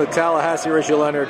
To Tallahassee, Richie Leonard.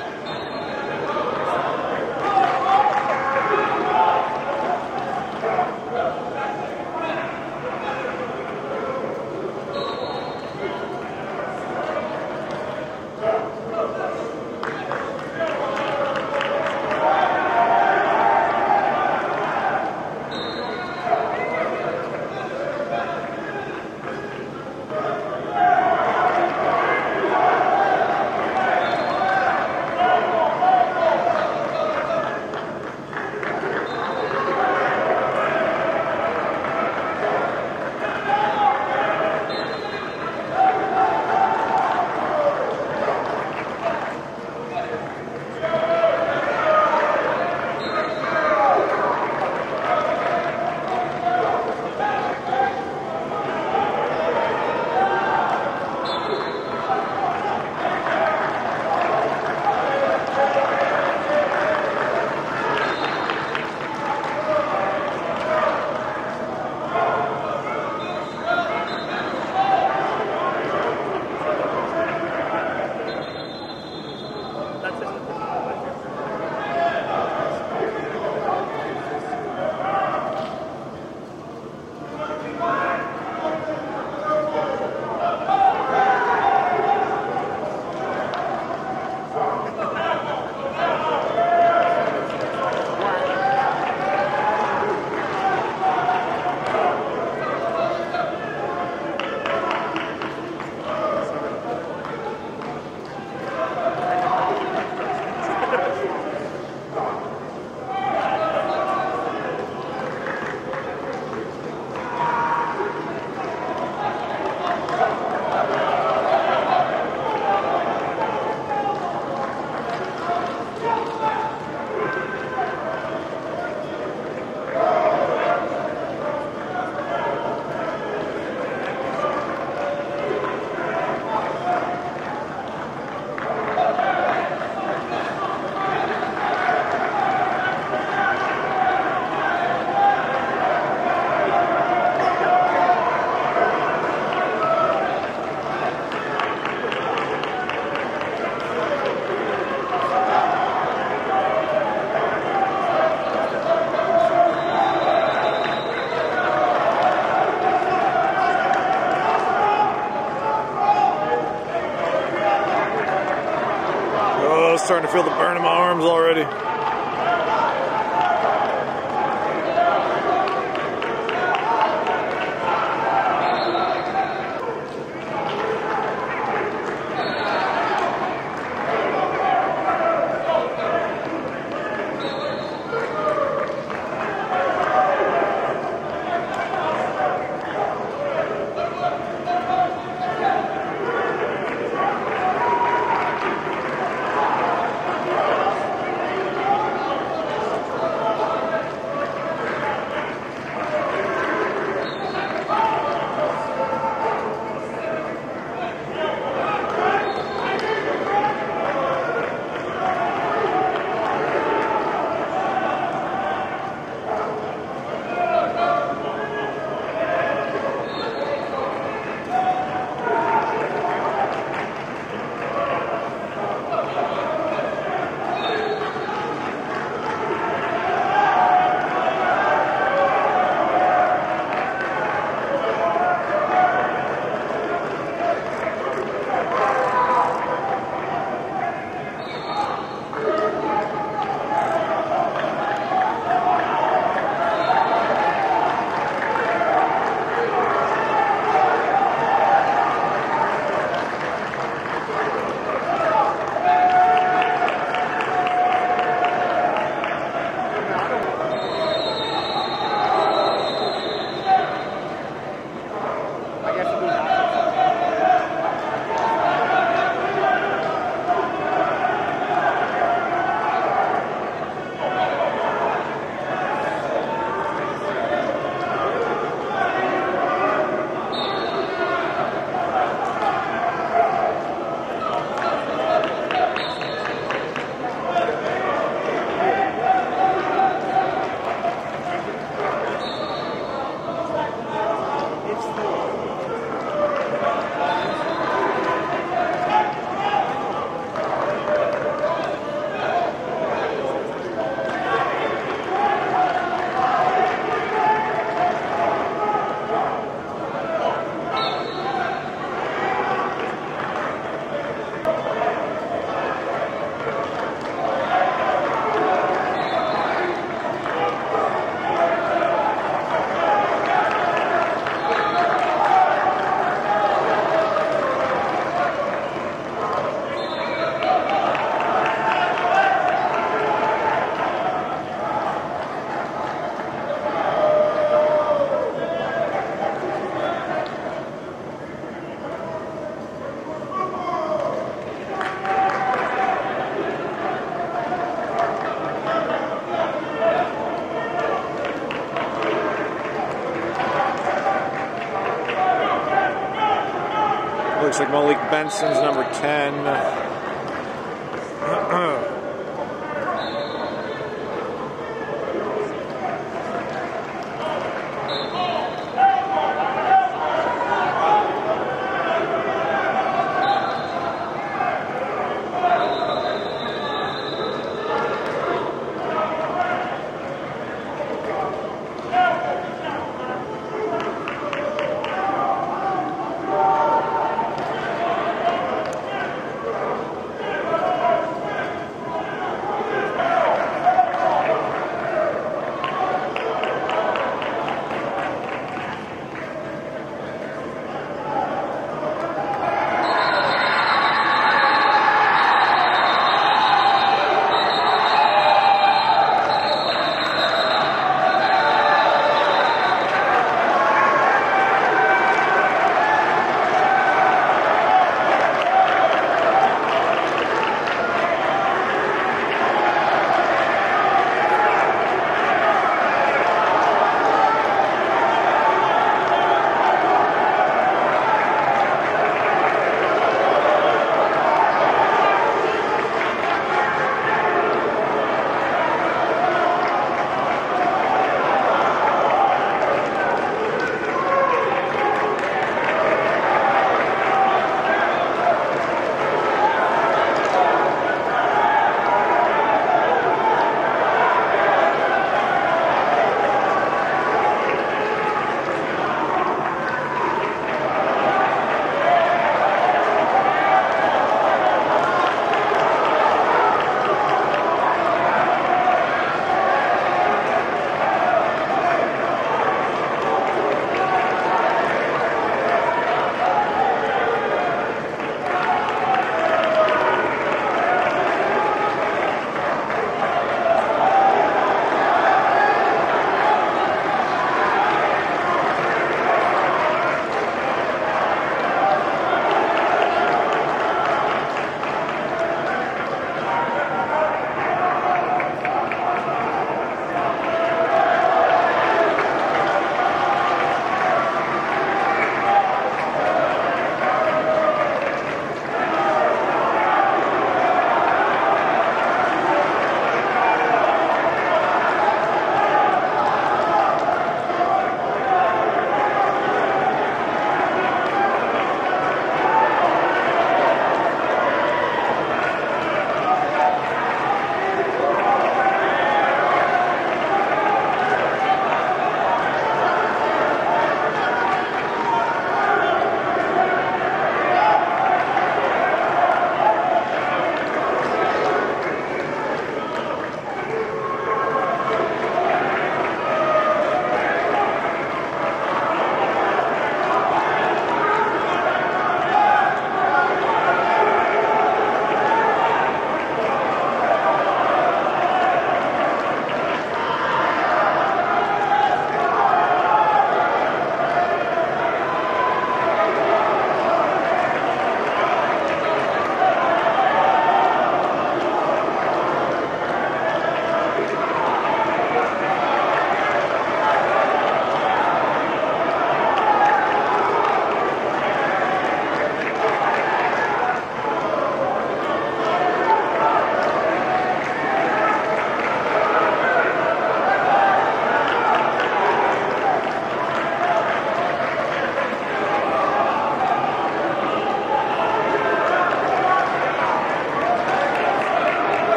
Looks like Malik Benson's number 10.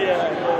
Yeah,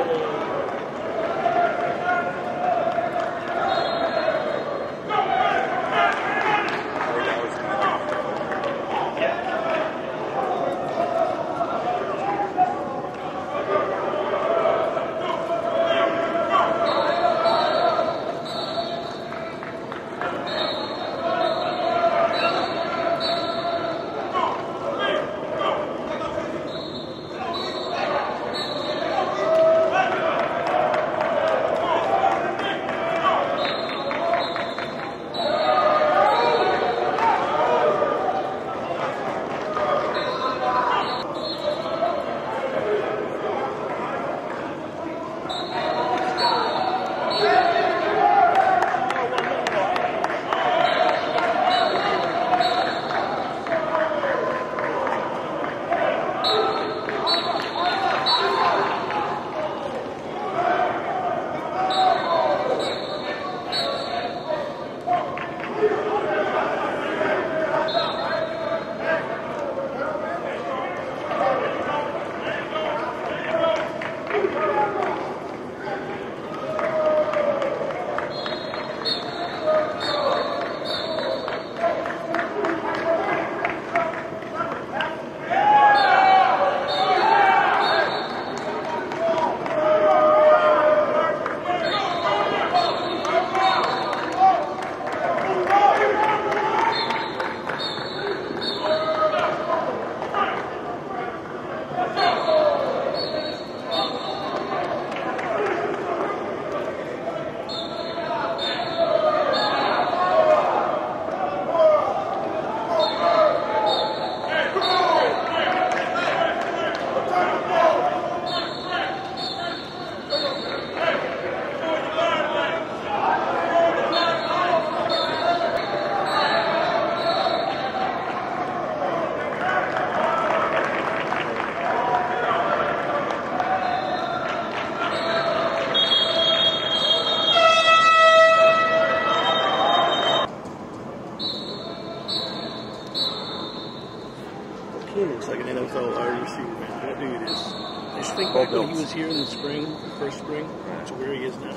here in the spring, the first spring, to where he is now.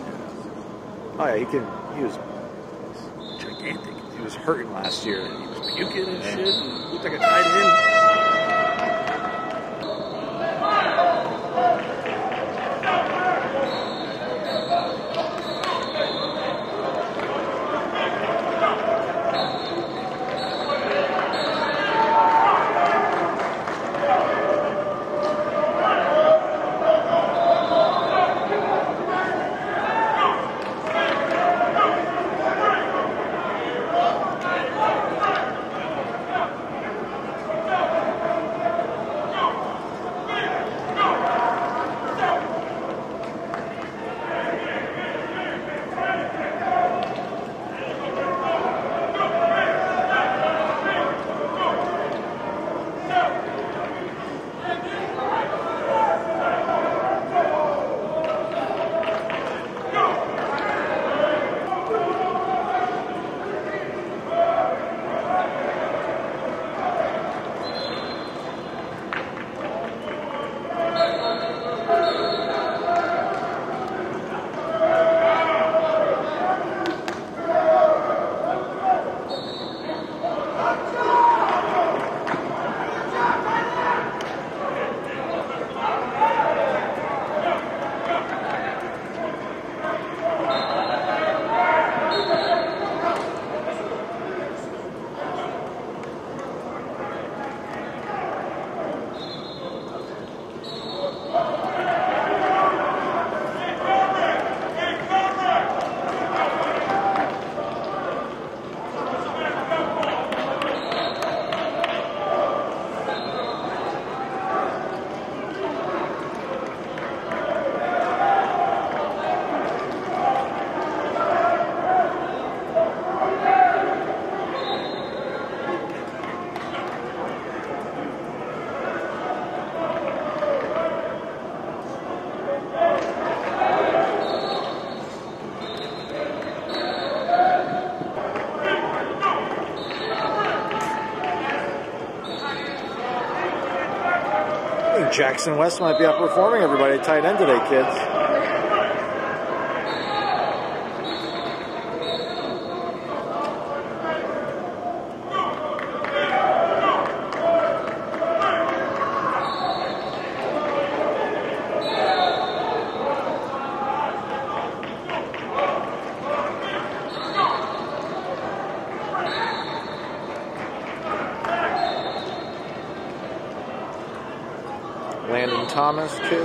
Oh yeah, he can. He was Jackson West might be outperforming everybody tight end today, kids. Thomas, kids.